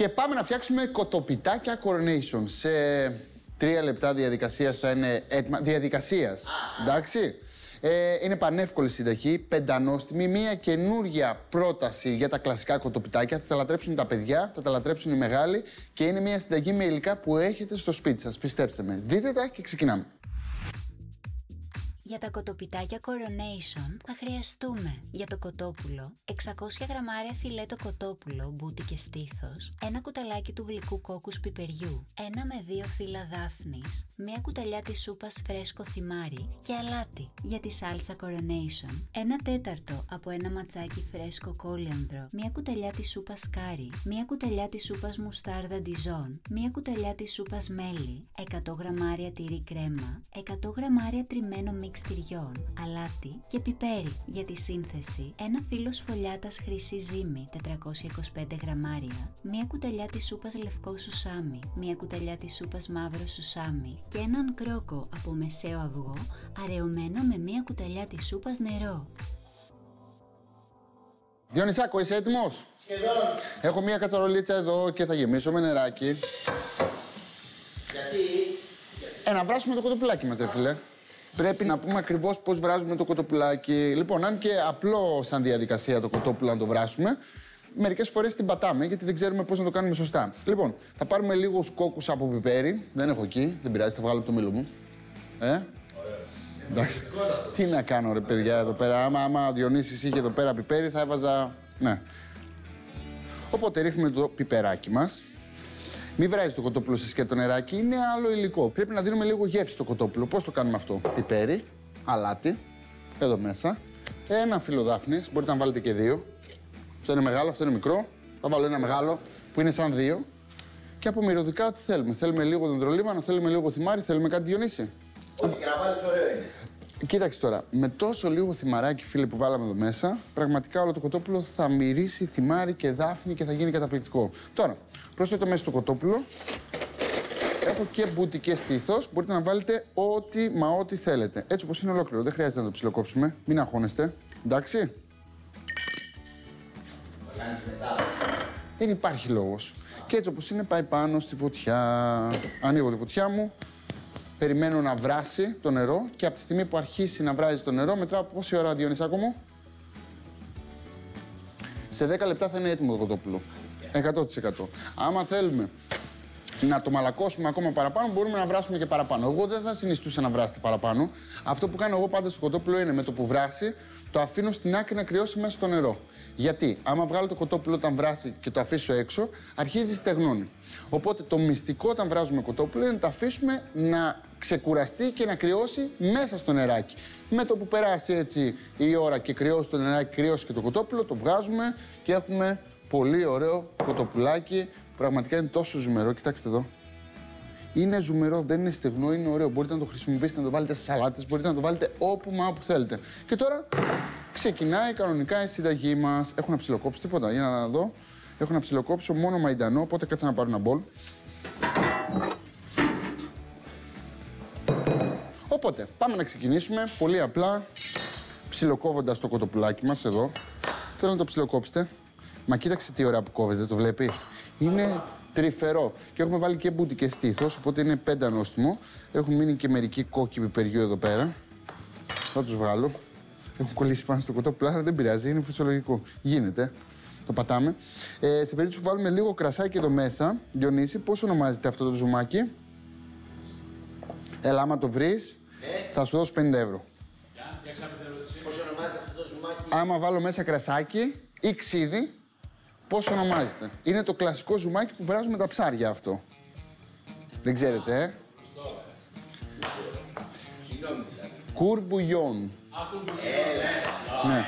Και πάμε να φτιάξουμε κοτοπιτάκια coronation. Σε τρία λεπτά διαδικασίας θα είναι έτοιμα. Διαδικασίας. Εντάξει. Ε, είναι πανεύκολη συνταγή, πεντανόστιμη, μια καινούργια πρόταση για τα κλασικά κοτοπιτάκια. Θα τα λατρέψουν τα παιδιά, θα τα λατρέψουν οι μεγάλοι και είναι μια συνταγή με υλικά που έχετε στο σπίτι σας. Πιστέψτε με. Δείτε τα και ξεκινάμε. Για τα κοτοπιτάκια Coronation θα χρειαστούμε για το κοτόπουλο 600 γραμμάρια φιλέτο κοτόπουλο, μπούτι και στήθος, ένα κουταλάκι του γλυκού κόκκους πιπεριού, ένα με δύο φύλλα δάφνης, μία κουταλιά της σούπας φρέσκο θυμάρι και αλάτι για τη σάλτσα Coronation, ένα τέταρτο από ένα ματσάκι φρέσκο κόλιανδρο, μία κουταλιά της σούπας κάρι, μία κουταλιά της σούπας μουστάρδα ντιζόν, μία κουταλιά της σούπας μέλι, 100 γραμμάρια τυρί κρέμα, 100 γραμμάρια τριμμένο μίξ τυριών, αλάτι και πιπέρι για τη σύνθεση, ένα φύλλο σφολιάτας χρυσή ζύμη 425 γραμμάρια, μία κουταλιά της σούπας λευκό σουσάμι, μία κουταλιά της σούπας μαύρο σουσάμι και έναν κρόκο από μεσαίο αυγό αραιωμένο με μία κουταλιά της σούπας νερό. Διονυσάκο, είσαι έτοιμος; Σχεδόν. Έχω μια κατσαρολίτσα εδώ και θα γεμίσω με νεράκι. Γιατί; Ε, να βράσουμε το κοτοπουλάκι μας, ρε φίλε. Πρέπει να πούμε ακριβώς πώς βράζουμε το κοτοπουλάκι. Λοιπόν, αν και απλό σαν διαδικασία το κοτόπουλο να το βράσουμε, μερικές φορές την πατάμε γιατί δεν ξέρουμε πώς να το κάνουμε σωστά. Λοιπόν, θα πάρουμε λίγο κόκκους από πιπέρι. Δεν έχω εκεί, δεν πειράζει, θα βγάλω από το μήλο μου. Ε; Εντάξει. Τι να κάνω ρε παιδιά εδώ πέρα. Άμα, άμα ο Διονύσης είχε εδώ πέρα πιπέρι θα έβαζα... Ναι. Οπότε ρίχνουμε το πιπεράκι μας. Μην βράζει το κοτόπουλο σε σκέτο νεράκι, είναι άλλο υλικό. Πρέπει να δίνουμε λίγο γεύση στο κοτόπουλο. Πώς το κάνουμε αυτό, Πιπέρι, αλάτι, εδώ μέσα. Ένα φύλλο δάφνης, μπορείτε να βάλετε και δύο. Αυτό είναι μεγάλο, αυτό είναι μικρό. Θα βάλω ένα μεγάλο που είναι σαν δύο. Και από μυρωδικά ό,τι θέλουμε; Θέλουμε λίγο δεντρολίβανο, θέλουμε λίγο θυμάρι, θέλουμε κάτι Διονύση. Ό,τι και να βάλεις ωραίο είναι. Κοίταξε τώρα, με τόσο λίγο θυμαράκι, φίλε, που βάλαμε εδώ μέσα, πραγματικά όλο το κοτόπουλο θα μυρίσει θυμάρι και δάφνη και θα γίνει καταπληκτικό. Τώρα, πρόσθετο μέσα στο κοτόπουλο. Έχω και μπούτι και στήθος. Μπορείτε να βάλετε ό,τι μα ό,τι θέλετε. Έτσι όπως είναι ολόκληρο. Δεν χρειάζεται να το ψιλοκόψουμε. Μην αγχώνεστε. Εντάξει. Θα κάνει μετά. Δεν υπάρχει λόγος. Και έτσι όπως είναι, πάει πάνω στη φωτιά. Ανοίγω τη φωτιά μου. Περιμένω να βράσει το νερό και από τη στιγμή που αρχίσει να βράζει το νερό, μετά από πόση ώρα, Διονυσάκο μου, σε 10 λεπτά θα είναι έτοιμος το κοτόπουλο. 100%. Άμα θέλουμε να το μαλακώσουμε ακόμα παραπάνω, μπορούμε να βράσουμε και παραπάνω. Εγώ δεν θα συνιστούσα να βράσετε παραπάνω. Αυτό που κάνω εγώ πάντα στο κοτόπουλο είναι με το που βράσει, το αφήνω στην άκρη να κρυώσει μέσα στο νερό. Γιατί, άμα βγάλω το κοτόπουλο όταν βράσει και το αφήσω έξω, αρχίζει στεγνώνει. Οπότε το μυστικό όταν βράζουμε κοτόπουλο είναι να το αφήσουμε να ξεκουραστεί και να κρυώσει μέσα στο νεράκι. Με το που περάσει έτσι η ώρα και κρυώσει το νεράκι, κρυώσει και το κοτόπουλο, το βγάζουμε και έχουμε πολύ ωραίο κοτοπουλάκι. Πραγματικά είναι τόσο ζουμερό. Κοιτάξτε εδώ. Είναι ζουμερό, δεν είναι στεγνό, είναι ωραίο. Μπορείτε να το χρησιμοποιήσετε, να το βάλετε σε σαλάτες, μπορείτε να το βάλετε όπου μα όπου θέλετε. Και τώρα ξεκινάει κανονικά η συνταγή μας. Έχω να ψιλοκόψω τίποτα, για να δω. Έχω να ψιλοκόψω μόνο μαϊντανό, οπότε κάτσε να πάρω ένα μπολ. Οπότε, πάμε να ξεκινήσουμε πολύ απλά, ψιλοκόβοντας το κοτοπουλάκι μας εδώ. Θέλω να το ψιλοκόψετε. Μα κοίταξε τι ωραία που κόβεται, το βλέπεις. Είναι τρυφερό. Και έχουμε βάλει και μπούτι και στήθος, οπότε είναι πέντε ανώστιμο. Έχουν μείνει και μερικοί κόκκι πιπεριού εδώ πέρα. Θα τους βγάλω. Έχουν κολλήσει πάνω στο κοτόπουλο, αλλά δεν πειράζει, είναι φυσιολογικό. Γίνεται. Το πατάμε. Ε, σε περίπτωση που βάλουμε λίγο κρασάκι εδώ μέσα, Διονύση, πώς ονομάζεται αυτό το ζουμάκι. Έλα, άμα το βρεις, θα σου δώσω 50 ευρώ. Πώς ονομάζεται αυτό το ζουμάκι. Άμα βάλω μέσα κρασάκι ή ξύδι, πώς ονομάζεται; Είναι το κλασικό ζουμάκι που βράζουμε τα ψάρια αυτό. Δεν ξέρετε, ε; Συγγνώμη δηλαδή. Κουρμπουγιόν. Ναι.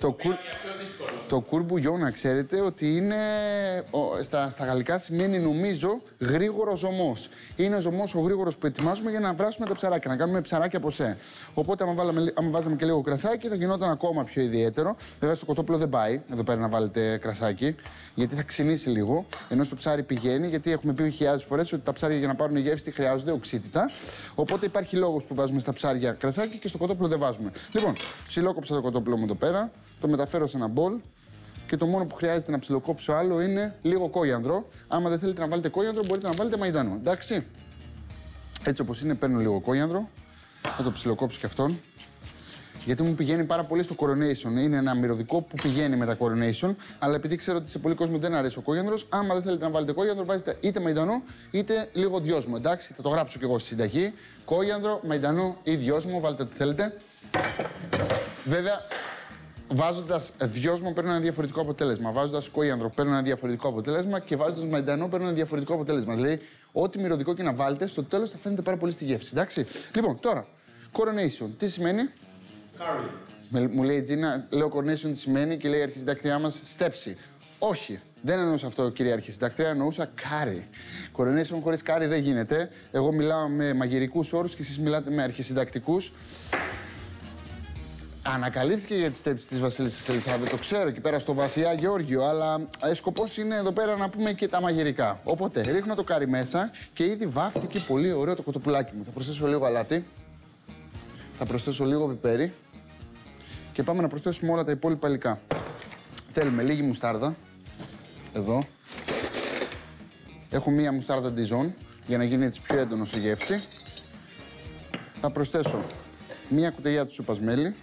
Το ήτανε. Το, κουρ... το κουρμπουγιόν, να ξέρετε ότι είναι. ο, στα, στα γαλλικά σημαίνει νομίζω γρήγορος ζωμός. Είναι ο ζωμός ο γρήγορος που ετοιμάζουμε για να βράσουμε τα ψαράκια, να κάνουμε ψαράκια από σε. Οπότε, άμα, βάλαμε, λι- άμα βάζαμε και λίγο κρασάκι, θα γινόταν ακόμα πιο ιδιαίτερο. Βέβαια, στο κοτόπουλο δεν πάει εδώ πέρα να βάλετε κρασάκι, γιατί θα ξυνήσει λίγο. Ενώ στο ψάρι πηγαίνει, γιατί έχουμε πει χιλιάδες φορές ότι τα ψάρια για να πάρουν γεύση χρειάζονται οξύτητα. Οπότε υπάρχει λόγος που βάζουμε στα ψάρια κρασάκι και στο κοτόπουλο δεν βάζουμε. Λοιπόν, ψιλόκοψα το κοτόπουλο μου εδώ πέρα, το μεταφέρω σε ένα μπολ. Και το μόνο που χρειάζεται να ψιλοκόψω άλλο είναι λίγο κόγιανδρο. Άμα δεν θέλετε να βάλετε κόγιανδρο, μπορείτε να βάλετε μαϊντανό. Εντάξει. Έτσι όπως είναι, παίρνω λίγο κόγιανδρο. Θα το ψιλοκόψω και αυτόν. Γιατί μου πηγαίνει πάρα πολύ στο coronation. Είναι ένα μυρωδικό που πηγαίνει με τα coronation. Αλλά επειδή ξέρω ότι σε πολλοί κόσμο δεν αρέσει ο κόγιανδρο, άμα δεν θέλετε να βάλετε κόγιανδρο, βάζετε είτε μαϊντανό είτε λίγο δυόσμο. Εντάξει, θα το γράψω κι εγώ στη συνταγή. Κόγιανδρο, μαϊντανό ή δυόσμο, βάλτε ό,τι θέλετε. Βέβαια, βάζοντας δυόσμο παίρνω ένα διαφορετικό αποτέλεσμα. Βάζοντας κόιανδρο παίρνω ένα διαφορετικό αποτέλεσμα και βάζοντας μαϊντανό παίρνω ένα διαφορετικό αποτέλεσμα. Δηλαδή, ό,τι μυρωδικό και να βάλετε, στο τέλος θα φαίνεται πάρα πολύ στη γεύση. Εντάξει. Λοιπόν, τώρα, coronation. Τι σημαίνει; Curry. Με- Μου λέει η Τζίνα, λέω coronation τι σημαίνει και λέει η αρχισυντακτριά μας στέψη. Όχι. Δεν εννοούσα αυτό, κυρία Αρχισυντακτρία, εννοούσα κάρι. Coronation χωρίς κάρι δεν γίνεται. Εγώ μιλάω με μαγειρικούς όρους και εσείς μιλάτε με αρχισυντακτικούς. Ανακαλύφθηκε για της στέψη της Βασίλισσα Ελισάβετ, το ξέρω εκεί πέρα στο Βασιλιά Γεώργιο, αλλά ε, σκοπός είναι εδώ πέρα να πούμε και τα μαγειρικά. Οπότε ρίχνω το κάρι μέσα και ήδη βάφτηκε πολύ ωραίο το κοτοπουλάκι μου. Θα προσθέσω λίγο αλάτι, θα προσθέσω λίγο πιπέρι και πάμε να προσθέσουμε όλα τα υπόλοιπα υλικά. Θέλουμε λίγη μουστάρδα, εδώ. Έχω μία μουστάρδα Dijon για να γίνει έτσι πιο έντονο σε γεύση. Θα προσθέσω μία κουταλιά του σούπας μέλι.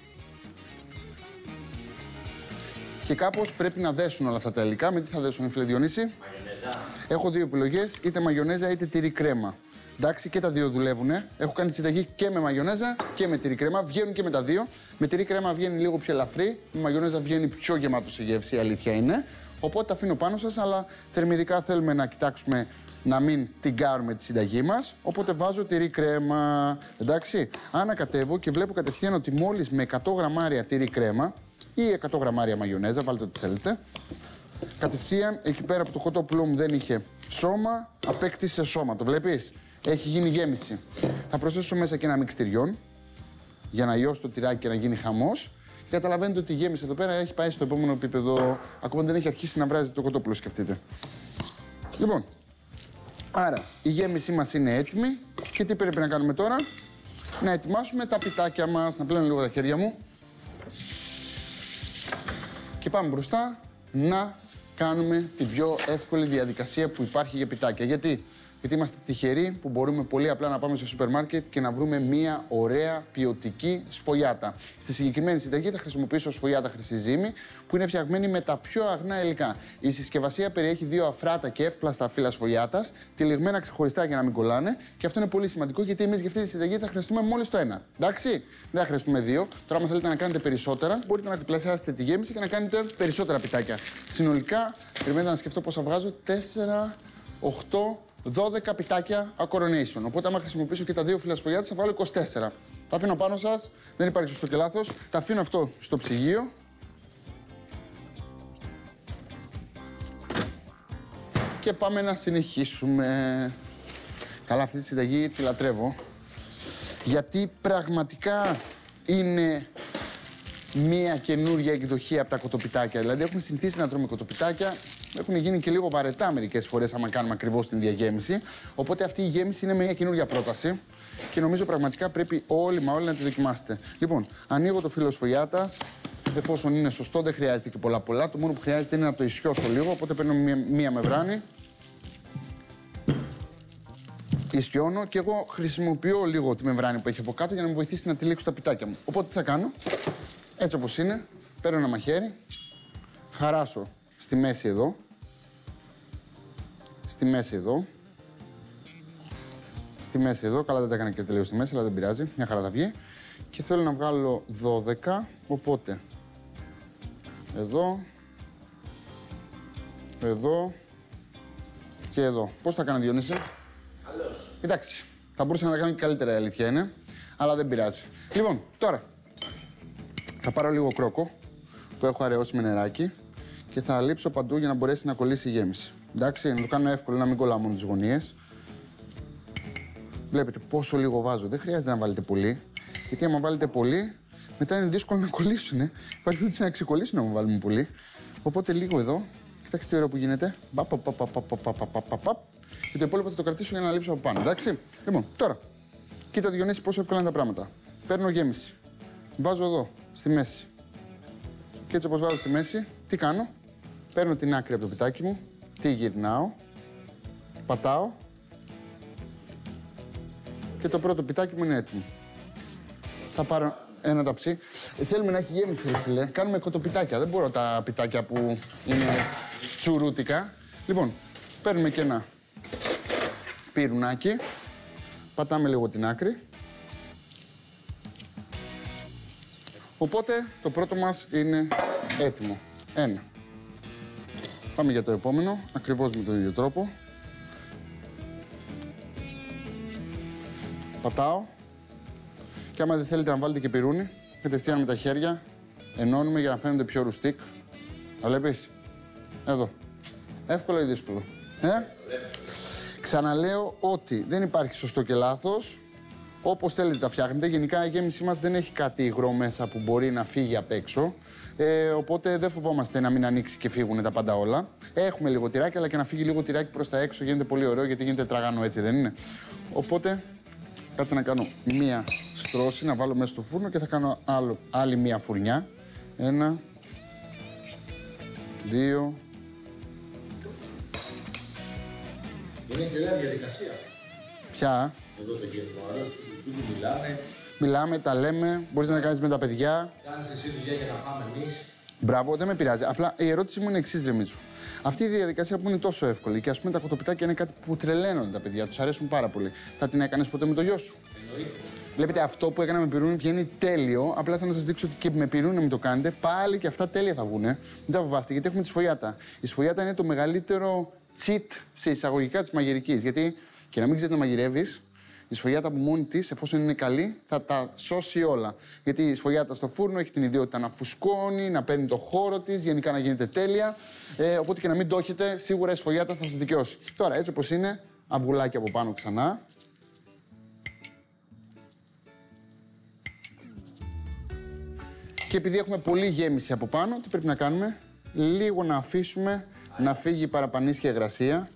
Και κάπως πρέπει να δέσουν όλα αυτά τα υλικά. Με τι θα δέσουν, φίλε Διονύση; Μαγιονέζα. Έχω δύο επιλογές, είτε μαγιονέζα είτε τυρί κρέμα. Εντάξει, και τα δύο δουλεύουν. Έχω κάνει τη συνταγή και με μαγιονέζα και με τυρί κρέμα. Βγαίνουν και με τα δύο. Με τυρί κρέμα βγαίνει λίγο πιο ελαφρύ. Με μαγιονέζα βγαίνει πιο γεμάτο σε γεύση, η αλήθεια είναι. Οπότε τα αφήνω πάνω σας, αλλά θερμιδικά θέλουμε να κοιτάξουμε να μην την κάνουμε τη συνταγή μας. Οπότε βάζω τυρί κρέμα. Εντάξει, ανακατεύω και βλέπω κατευθείαν ότι μόλις με 100 γραμμάρια τυρί κρέμα ή 100 γραμμάρια μαγιονέζα, βάλτε ό,τι θέλετε, κατευθείαν εκεί πέρα που το κοτόπουλό μου δεν είχε σώμα, απέκτησε σώμα. Το βλέπεις; Έχει γίνει γέμιση. Θα προσθέσω μέσα και ένα μιξτηριόν για να λιώσει το τυράκι και να γίνει χαμός. Καταλαβαίνετε ότι η γέμιση εδώ πέρα έχει πάει στο επόμενο επίπεδο. Ακόμα δεν έχει αρχίσει να βράζει το κοτόπουλο, σκεφτείτε. Λοιπόν, άρα η γέμισή μας είναι έτοιμη. Και τι πρέπει να κάνουμε τώρα, να ετοιμάσουμε τα πιτάκια μας. Να πλένω λίγο τα χέρια μου. Και πάμε μπροστά να κάνουμε την πιο εύκολη διαδικασία που υπάρχει για πιτάκια. Γιατί, Γιατί είμαστε τυχεροί που μπορούμε πολύ απλά να πάμε στο σούπερ μάρκετ και να βρούμε μία ωραία ποιοτική σφολιάτα. Στη συγκεκριμένη συνταγή θα χρησιμοποιήσω σφολιάτα χρυσή ζύμη που είναι φτιαγμένη με τα πιο αγνά υλικά. Η συσκευασία περιέχει δύο αφράτα και εύπλαστα φύλλα σφολιάτα, τυλιγμένα ξεχωριστά για να μην κολλάνε και αυτό είναι πολύ σημαντικό γιατί εμείς για αυτή τη συνταγή θα χρειαστούμε μόλις το ένα. Εντάξει, δεν θα χρειαστούμε δύο. Τώρα, αν θέλετε να κάνετε περισσότερα, μπορείτε να διπλασιάσετε τη γέμιση και να κάνετε περισσότερα πιτάκια. Συνολικά, περιμένετε να σκεφτώ πόσα βγάζω. 4, 8, 12 πιτάκια coronation. Οπότε, άμα χρησιμοποιήσω και τα δύο φύλλα σφολιάτα, θα βάλω 24. Τα αφήνω πάνω σας, δεν υπάρχει σωστό και λάθος. Τα αφήνω αυτό στο ψυγείο. Και πάμε να συνεχίσουμε. Καλά, αυτή τη συνταγή τη λατρεύω. Γιατί πραγματικά είναι μία καινούρια εκδοχή από τα κοτοπιτάκια. Δηλαδή, έχουμε συνηθίσει να τρώμε κοτοπιτάκια. Έχουν γίνει και λίγο βαρετά μερικές φορές, άμα κάνουμε ακριβώς την διαγέμιση. Οπότε αυτή η γέμιση είναι μια καινούρια πρόταση. Και νομίζω πραγματικά πρέπει όλοι μα όλοι να τη δοκιμάσετε. Λοιπόν, ανοίγω το φύλλο σφογιάτα. Εφόσον είναι σωστό, δεν χρειάζεται και πολλά πολλά. Το μόνο που χρειάζεται είναι να το ισιώσω λίγο. Οπότε παίρνω μία, μία μεμβράνη. Ισιώνω και εγώ χρησιμοποιώ λίγο τη μεμβράνη που έχει από κάτω για να μου βοηθήσει να τυλίξω τα πιτάκια μου. Οπότε τι θα κάνω, έτσι όπως είναι, παίρνω ένα μαχαίρι, χαράσω στη μέση εδώ, στη μέση εδώ, στη μέση εδώ, καλά δεν τα έκανα και τελείω στη μέση, αλλά δεν πειράζει, μια χαρά θα βγει. Και θέλω να βγάλω 12, οπότε. Εδώ, εδώ. Και εδώ. Πώς θα κάνω Διονύση; Εντάξει, θα μπορούσα να τα κάνω και καλύτερα η αλήθεια είναι, αλλά δεν πειράζει. Λοιπόν, τώρα. Θα πάρω λίγο κρόκο που έχω αραιώσει με νεράκι και θα λείψω παντού για να μπορέσει να κολλήσει η γέμιση. Εντάξει, να το κάνω εύκολο, να μην κολλάω μόνο τις γωνίες. Βλέπετε πόσο λίγο βάζω. Δεν χρειάζεται να βάλετε πολύ. Γιατί άμα βάλετε πολύ, μετά είναι δύσκολο να κολλήσουν. Ε. Υπάρχει ούτε να ξεκολλήσουν να μου βάλουμε πολύ. Οπότε λίγο εδώ. Κοιτάξτε τι ωραίο που γίνεται. Παπ, παπ, παπ, παπ, παπ, παπ. Και το υπόλοιπο θα το κρατήσω για να λείψω από πάνω. Εντάξει. Λοιπόν, τώρα. Κοίτα Διονύση πόσο εύκολα είναι τα πράγματα. Παίρνω γέμιση. Βάζω εδώ, στη μέση. Και έτσι όπως βάζω στη μέση, τι κάνω; Παίρνω την άκρη από το πιτάκι μου, τη γυρνάω, πατάω και το πρώτο πιτάκι μου είναι έτοιμο. Θα πάρω ένα ταψί. Ε, θέλουμε να έχει γέμιση, ρε φίλε. Κάνουμε κοτοπιτάκια. Δεν μπορώ τα πιτάκια που είναι τσουρούτικα. Λοιπόν, παίρνουμε και ένα πυρουνάκι. Πατάμε λίγο την άκρη. Οπότε το πρώτο μας είναι έτοιμο. Ένα. Πάμε για το επόμενο, ακριβώς με τον ίδιο τρόπο. Πατάω. Και άμα δεν θέλετε να βάλετε και πυρούνι, κατευθείαν με τα χέρια ενώνουμε για να φαίνονται πιο ρουστικ. Τα βλέπεις; Εδώ. Εύκολο ή δύσκολο; Ε; Ξαναλέω ότι δεν υπάρχει σωστό και λάθος. Όπως θέλετε τα φτιάχνετε. Γενικά η γέμιση μας δεν έχει κάτι υγρό μέσα που μπορεί να φύγει απ' έξω. Ε, οπότε δεν φοβόμαστε να μην ανοίξει και φύγουν τα πάντα όλα. Έχουμε λίγο τυράκι, αλλά και να φύγει λίγο τυράκι προς τα έξω γίνεται πολύ ωραίο γιατί γίνεται τραγανό έτσι δεν είναι. Οπότε κάτσε να κάνω μία στρώση, να βάλω μέσα στο φούρνο και θα κάνω άλλο, άλλη μία φουρνιά. Ένα, δύο, Είναι και ωραία διαδικασία. πια. Εδώ το γεύμα, του μιλάμε, Μιλάμε, τα λέμε, μπορείς να κάνεις με τα παιδιά. κάνεις εσύ δουλειά για να φάμε εμείς. Μπράβο, δεν με πειράζει. Απλά η ερώτηση μου είναι εξής, Ρεμίτσου. Αυτή η διαδικασία που είναι τόσο εύκολη και ας πούμε τα κοτοπιτάκια είναι κάτι που τρελαίνονται τα παιδιά, τους αρέσουν πάρα πολύ. Θα την έκανες ποτέ με το γιο σου; Βλέπετε, αυτό που έκανα με πυρούνι βγαίνει τέλειο. Απλά θέλω να σας δείξω ότι και με πυρούνι μην το κάνετε. Πάλι και αυτά τέλεια θα βγουν. Δεν τα φοβάστε, γιατί έχουμε τη σφογιάτα. Η σφογιάτα είναι το μεγαλύτερο cheat σε εισαγωγικά της μαγειρικής. Γιατί και να μην ξέρεις να μαγειρεύεις, η σφογιάτα από μόνη της, εφόσον είναι καλή, θα τα σώσει όλα. Γιατί η σφογιάτα στο φούρνο έχει την ιδιότητα να φουσκώνει, να παίρνει το χώρο της, γενικά να γίνεται τέλεια. Ε, οπότε και να μην το έχετε, σίγουρα η σφογιάτα θα σας δικαιώσει. Τώρα, έτσι όπως είναι, αυγουλάκι από πάνω ξανά. Και επειδή έχουμε πολύ γέμιση από πάνω, τι πρέπει να κάνουμε, λίγο να αφήσουμε να φύγει η παραπανίσια υγρασία.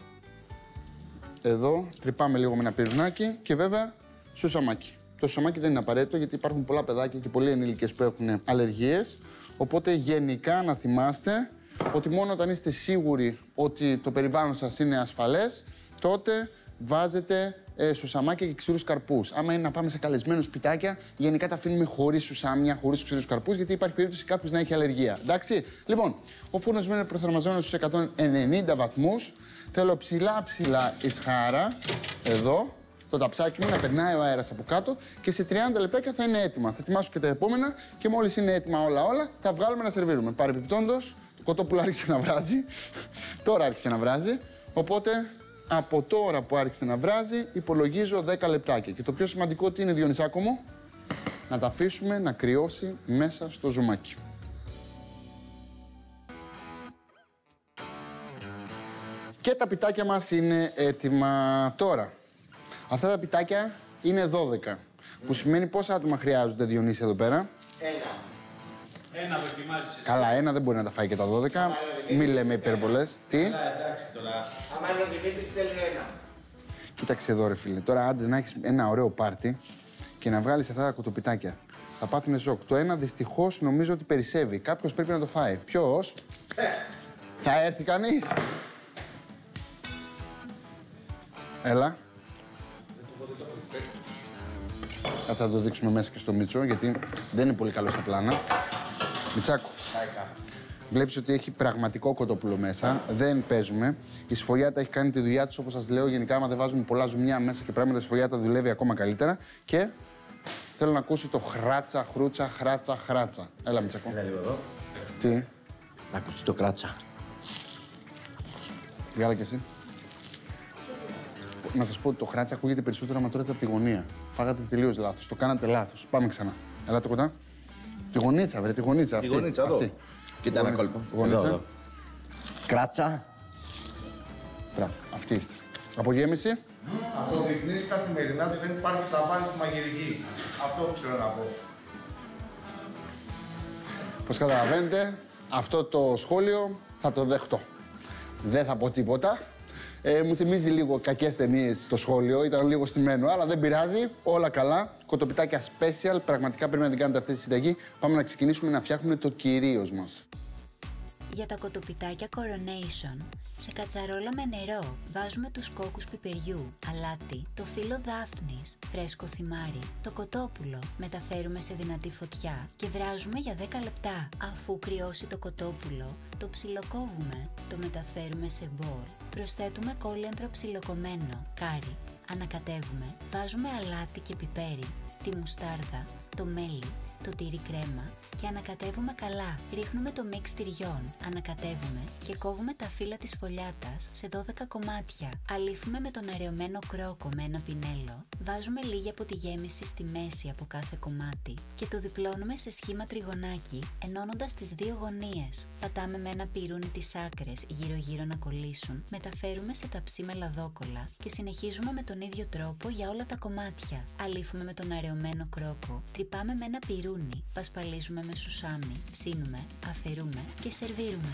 Εδώ τρυπάμε λίγο με ένα πυρουνάκι και βέβαια σουσαμάκι. Το σουσαμάκι δεν είναι απαραίτητο γιατί υπάρχουν πολλά παιδάκια και πολλοί ενήλικες που έχουν αλλεργίες. Οπότε γενικά να θυμάστε ότι μόνο όταν είστε σίγουροι ότι το περιβάλλον σας είναι ασφαλές, τότε βάζετε ε, σουσαμάκια και ξηρούς καρπούς. Άμα είναι να πάμε σε καλεσμένους σπιτάκια, γενικά τα αφήνουμε χωρίς σουσάμια, χωρίς ξηρούς καρπούς, γιατί υπάρχει περίπτωση κάποιος να έχει αλλεργία. Εντάξει; Λοιπόν, ο φούρνος μου είναι προθερμαζόμενος στους 190 βαθμούς. Θέλω ψηλά ψηλά ισχάρα, εδώ, το ταψάκι μου να περνάει ο αέρας από κάτω και σε 30 λεπτάκια θα είναι έτοιμα. Θα ετοιμάσω και τα επόμενα και μόλις είναι έτοιμα όλα όλα θα βγάλουμε να σερβίρουμε. Παρεπιπτόντως, το κοτόπουλο άρχισε να βράζει, τώρα άρχισε να βράζει, οπότε από τώρα που άρχισε να βράζει υπολογίζω 10 λεπτάκια. Και το πιο σημαντικό τι είναι Διονυσάκο μου, να τα αφήσουμε να κρυώσει μέσα στο ζουμάκι. Και τα πιτάκια μας είναι έτοιμα τώρα. Αυτά τα πιτάκια είναι 12. Που σημαίνει πόσα άτομα χρειάζονται Διονύση εδώ πέρα; Ένα. Ένα δοκιμάζεις εσύ. Καλά, ένα δεν μπορεί να τα φάει και τα 12. Μην λέμε υπερβολές. Τι; Α, εντάξει τώρα. Άμα είναι ο Δημήτρης θέλει ένα. Κοίταξε εδώ, ρε φίλε. Τώρα, άντε να έχεις ένα ωραίο πάρτι και να βγάλεις αυτά τα κοτοπιτάκια. Θα πάθουν σοκ. Το ένα δυστυχώς νομίζω ότι περισσεύει. Κάποιος πρέπει να το φάει. Ποιος; Θα έρθει κανείς; Έλα. Κάτσε να το δείξουμε μέσα και στο Μίτσο, γιατί δεν είναι πολύ καλό στα πλάνα. Μιτσάκο. Βλέπεις ότι έχει πραγματικό κοτόπουλο μέσα. Δεν παίζουμε. Η σφογιάτα έχει κάνει τη δουλειά τη, όπως σας λέω. Γενικά, άμα δεν βάζουμε πολλά ζουμιά μέσα και πράγματα, η σφογιάτα δουλεύει ακόμα καλύτερα. Και θέλω να ακούσει το χράτσα, χρούτσα, χράτσα, χράτσα. Έλα, Μιτσάκο. Έλα λίγο εδώ. Τι, Να ακουστεί το κράτσα. βγάλα κι εσύ. Να σας πω ότι το χράτσα ακούγεται περισσότερο άμα τρώτε από τη γωνία. Φάγατε τελείως λάθος. Το κάνατε λάθος. Πάμε ξανά. Ελάτε κοντά. Τη γωνίτσα, βρε, τη γωνίτσα. Αυτή. γωνίτσα, εδώ. Αυτή. Κοίτα ένα Γωνίτσα. κόλπο. Γωνίτσα. Εδώ, εδώ. Κράτσα. Μπράβο, αυτή είστε. Απογέμιση. Αποδεικνύει καθημερινά ότι δεν υπάρχει ταβάνι στη μαγειρική. Αυτό ξέρω να πω. Πώς καταλαβαίνετε, αυτό το σχόλιο θα το δεχτώ. Δεν θα πω τίποτα. Ε, μου θυμίζει λίγο κακές ταινίες το σχόλιο, ήταν λίγο στημένο, αλλά δεν πειράζει, όλα καλά. Κοτοπιτάκια special, πραγματικά πρέπει να την κάνετε αυτή τη συνταγή. Πάμε να ξεκινήσουμε να φτιάχνουμε το κυρίως μας. Για τα κοτοπιτάκια Coronation, σε κατσαρόλα με νερό βάζουμε τους κόκκους πιπεριού, αλάτι, το φύλλο δάφνης, φρέσκο θυμάρι, το κοτόπουλο, μεταφέρουμε σε δυνατή φωτιά και βράζουμε για 10 λεπτά. Αφού κρυώσει το κοτόπουλο, το ψιλοκόβουμε, το μεταφέρουμε σε μπολ, προσθέτουμε κόλιαντρο ψιλοκομμένο, κάρι, ανακατεύουμε, βάζουμε αλάτι και πιπέρι, τη μουστάρδα, το μέλι, το τυρί κρέμα και ανακατεύουμε καλά. Ρίχνουμε το μίξ τυριών, ανακατεύουμε και κόβουμε τα φύλλα της φωλιάτας σε 12 κομμάτια. Αλήφουμε με τον αραιωμένο κρόκο με ένα πινέλο, βάζουμε λίγη από τη γέμιση στη μέση από κάθε κομμάτι και το διπλώνουμε σε σχήμα τριγωνάκι, ενώνοντας τις δύο γωνίες. Πατάμε με ένα πυρούνι τις άκρες γύρω-γύρω να κολλήσουν, μεταφέρουμε σε ταψί με λαδόκολα και συνεχίζουμε με τον ίδιο τρόπο για όλα τα κομμάτια. Αλήφουμε με τον αραιωμένο κρόκο, τρυπάμε με ένα πυρούνι, πασπαλίζουμε με σουσάμι, ψήνουμε, αφαιρούμε και σερβίρουμε.